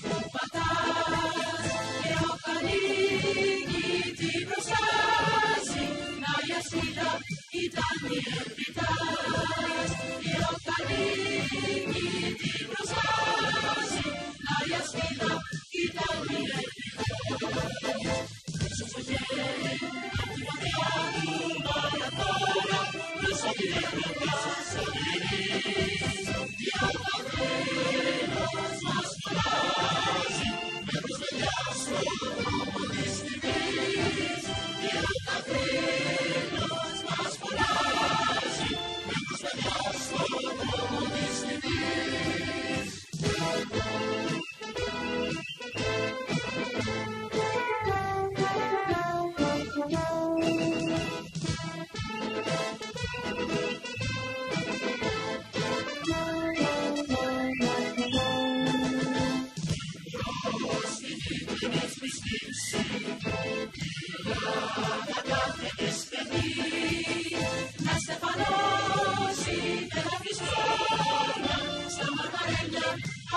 Chico